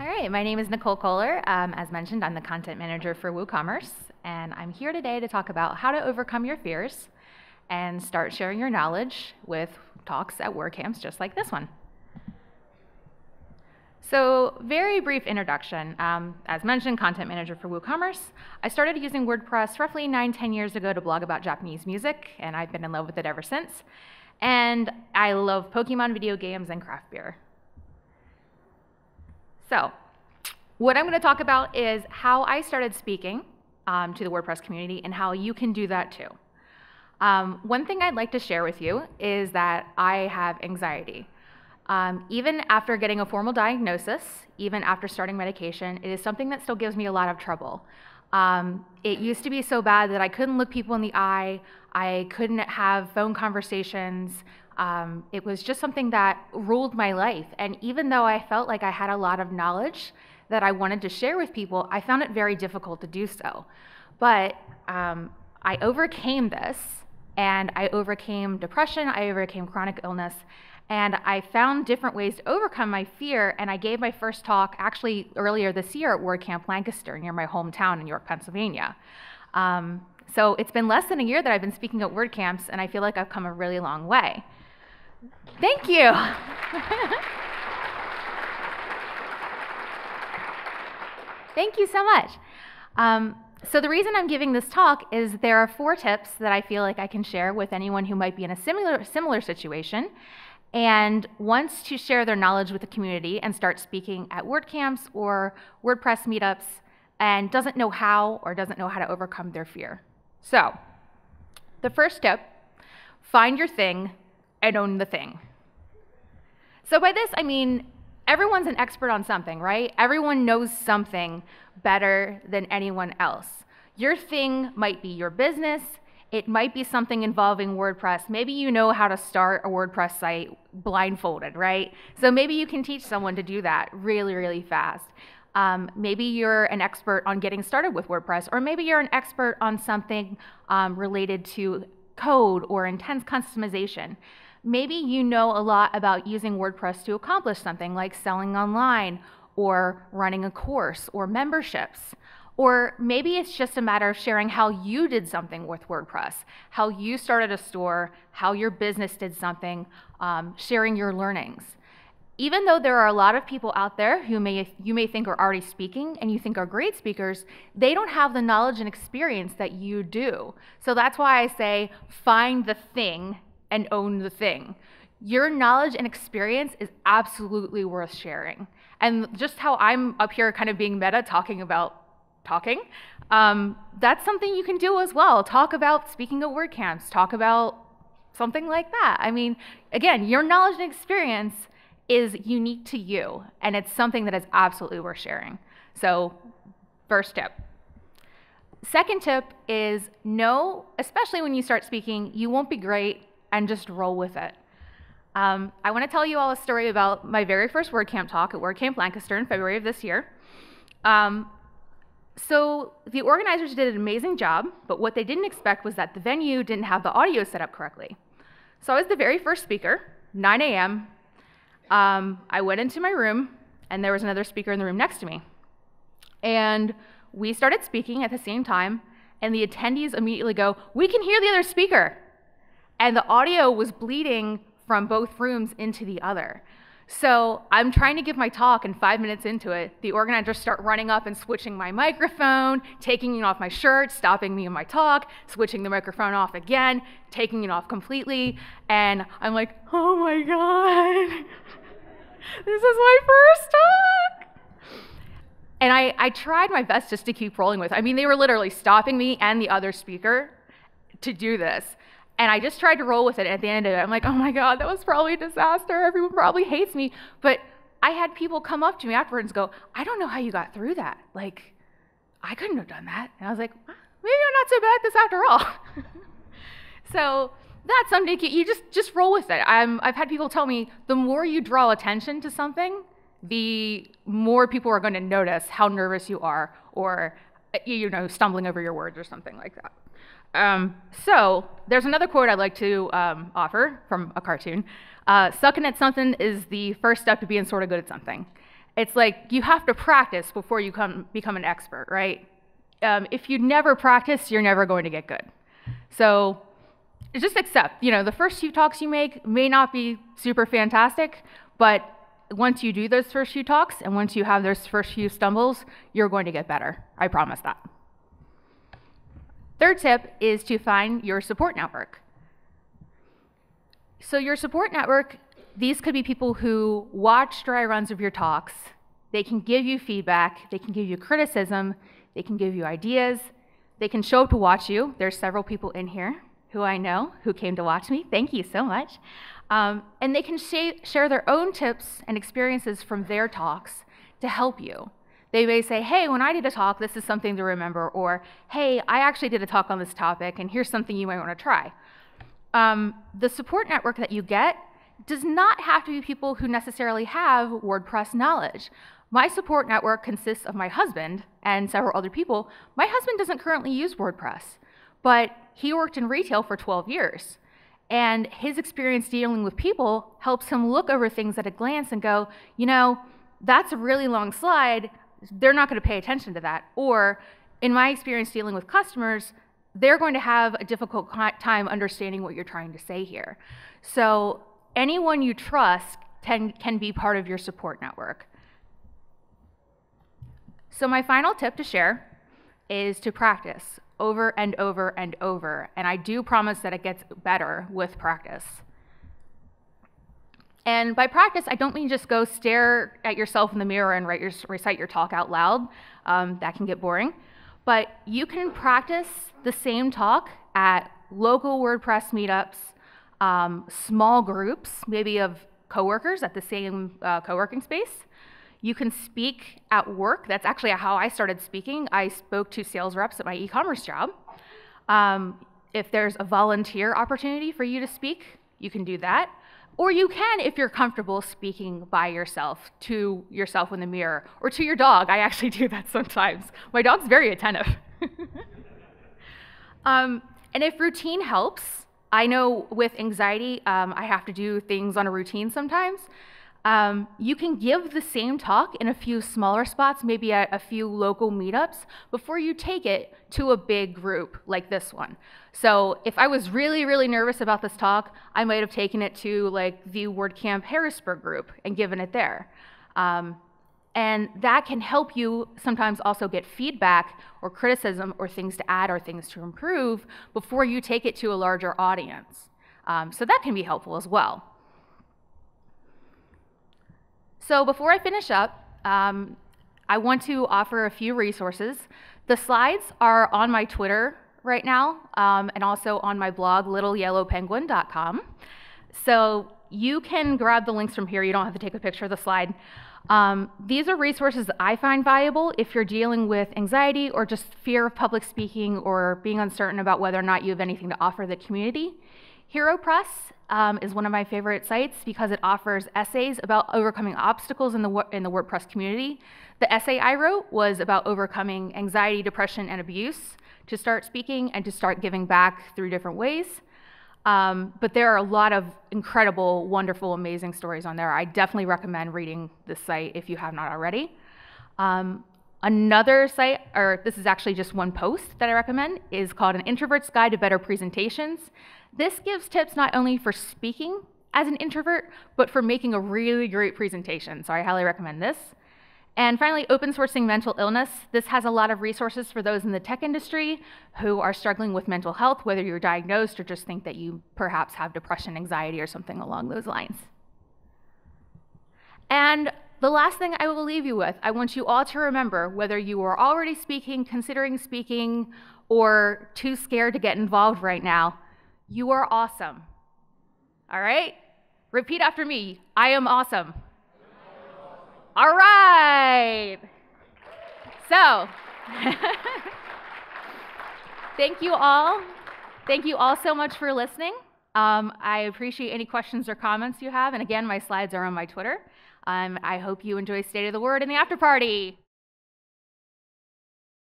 All right, my name is Nicole Kohler. Um, as mentioned, I'm the content manager for WooCommerce, and I'm here today to talk about how to overcome your fears and start sharing your knowledge with talks at WordCamps just like this one. So, very brief introduction. Um, as mentioned, content manager for WooCommerce. I started using WordPress roughly nine, 10 years ago to blog about Japanese music, and I've been in love with it ever since. And I love Pokemon video games and craft beer. So, what I'm going to talk about is how I started speaking um, to the WordPress community and how you can do that too. Um, one thing I'd like to share with you is that I have anxiety. Um, even after getting a formal diagnosis, even after starting medication, it is something that still gives me a lot of trouble. Um, it used to be so bad that I couldn't look people in the eye, I couldn't have phone conversations. Um, it was just something that ruled my life. And even though I felt like I had a lot of knowledge that I wanted to share with people, I found it very difficult to do so. But um, I overcame this, and I overcame depression, I overcame chronic illness, and I found different ways to overcome my fear. And I gave my first talk actually earlier this year at WordCamp Lancaster, near my hometown in York, Pennsylvania. Um, so it's been less than a year that I've been speaking at WordCamps, and I feel like I've come a really long way. Thank you. Thank you so much. Um, so the reason I'm giving this talk is there are four tips that I feel like I can share with anyone who might be in a similar, similar situation and wants to share their knowledge with the community and start speaking at WordCamps or WordPress meetups and doesn't know how or doesn't know how to overcome their fear. So, the first tip find your thing and own the thing. So, by this, I mean everyone's an expert on something, right? Everyone knows something better than anyone else. Your thing might be your business, it might be something involving WordPress. Maybe you know how to start a WordPress site blindfolded, right? So maybe you can teach someone to do that really, really fast. Um, maybe you're an expert on getting started with WordPress, or maybe you're an expert on something um, related to code or intense customization. Maybe you know a lot about using WordPress to accomplish something like selling online or running a course or memberships. Or maybe it's just a matter of sharing how you did something with WordPress, how you started a store, how your business did something, um, sharing your learnings. Even though there are a lot of people out there who may, you may think are already speaking and you think are great speakers, they don't have the knowledge and experience that you do. So that's why I say find the thing and own the thing. Your knowledge and experience is absolutely worth sharing. And just how I'm up here kind of being meta talking about talking. Um, that's something you can do as well. Talk about speaking at WordCamps, talk about something like that. I mean, again, your knowledge and experience is unique to you, and it's something that is absolutely worth sharing. So, first tip. Second tip is know, especially when you start speaking, you won't be great and just roll with it. Um, I want to tell you all a story about my very first WordCamp talk at WordCamp Lancaster in February of this year. Um, so the organizers did an amazing job, but what they didn't expect was that the venue didn't have the audio set up correctly. So I was the very first speaker, 9 a.m. Um, I went into my room, and there was another speaker in the room next to me. And we started speaking at the same time, and the attendees immediately go, We can hear the other speaker. And the audio was bleeding from both rooms into the other. So I'm trying to give my talk, and five minutes into it, the organizers start running up and switching my microphone, taking it off my shirt, stopping me in my talk, switching the microphone off again, taking it off completely. And I'm like, oh my God, this is my first talk. And I, I tried my best just to keep rolling with it. I mean, they were literally stopping me and the other speaker to do this. And I just tried to roll with it. At the end of it, I'm like, oh my God, that was probably a disaster. Everyone probably hates me. But I had people come up to me afterwards and go, I don't know how you got through that. Like, I couldn't have done that. And I was like, maybe I'm not so bad at this after all. so that's something you just just roll with it. I'm, I've had people tell me the more you draw attention to something, the more people are going to notice how nervous you are, or eh, you know, stumbling over your words or something like that. Um, so there's another quote I'd like to um, offer from a cartoon. Uh, sucking at something is the first step to being sort of good at something. it's like you have to practice before you come, become an expert, right? Um, if you never practice, you're never going to get good. So just accept, you know, the first few talks you make may not be super fantastic, but once you do those first few talks and once you have those first few stumbles, you're going to get better. I promise that. Third tip is to find your support network. So, your support network, these could be people who watch dry runs of your talks. They can give you feedback, they can give you criticism, they can give you ideas, they can show up to watch you. There's several people in here who I know who came to watch me. Thank you so much. Um, and they can sh- share their own tips and experiences from their talks to help you. They may say, hey, when I did a talk, this is something to remember, or hey, I actually did a talk on this topic, and here's something you might want to try. Um, the support network that you get does not have to be people who necessarily have WordPress knowledge. My support network consists of my husband and several other people. My husband doesn't currently use WordPress, but he worked in retail for 12 years. And his experience dealing with people helps him look over things at a glance and go, you know, that's a really long slide. They're not going to pay attention to that. Or, in my experience dealing with customers, they're going to have a difficult time understanding what you're trying to say here. So, anyone you trust can, can be part of your support network. So, my final tip to share is to practice over and over and over. And I do promise that it gets better with practice. And by practice, I don't mean just go stare at yourself in the mirror and your, recite your talk out loud. Um, that can get boring. But you can practice the same talk at local WordPress meetups, um, small groups, maybe of coworkers at the same uh, co working space. You can speak at work. That's actually how I started speaking. I spoke to sales reps at my e commerce job. Um, if there's a volunteer opportunity for you to speak, you can do that. Or you can, if you're comfortable, speaking by yourself to yourself in the mirror or to your dog. I actually do that sometimes. My dog's very attentive. um, and if routine helps, I know with anxiety, um, I have to do things on a routine sometimes. Um, you can give the same talk in a few smaller spots, maybe at a few local meetups, before you take it to a big group like this one. So if I was really, really nervous about this talk, I might have taken it to like the WordCamp Harrisburg group and given it there. Um, and that can help you sometimes also get feedback or criticism or things to add or things to improve before you take it to a larger audience. Um, so that can be helpful as well. So before I finish up, um, I want to offer a few resources. The slides are on my Twitter right now um, and also on my blog, littleyellowpenguin.com. So you can grab the links from here. You don't have to take a picture of the slide. Um, these are resources I find valuable if you're dealing with anxiety or just fear of public speaking or being uncertain about whether or not you have anything to offer the community. HeroPress um, is one of my favorite sites because it offers essays about overcoming obstacles in the, in the WordPress community. The essay I wrote was about overcoming anxiety, depression, and abuse to start speaking and to start giving back through different ways. Um, but there are a lot of incredible, wonderful, amazing stories on there. I definitely recommend reading this site if you have not already. Um, another site, or this is actually just one post that I recommend, is called An Introvert's Guide to Better Presentations. This gives tips not only for speaking as an introvert, but for making a really great presentation. So I highly recommend this. And finally, open sourcing mental illness. This has a lot of resources for those in the tech industry who are struggling with mental health, whether you're diagnosed or just think that you perhaps have depression, anxiety, or something along those lines. And the last thing I will leave you with, I want you all to remember whether you are already speaking, considering speaking, or too scared to get involved right now, you are awesome. All right? Repeat after me I am awesome. All right. So, thank you all. Thank you all so much for listening. Um, I appreciate any questions or comments you have. And again, my slides are on my Twitter. Um, I hope you enjoy State of the Word and the after party.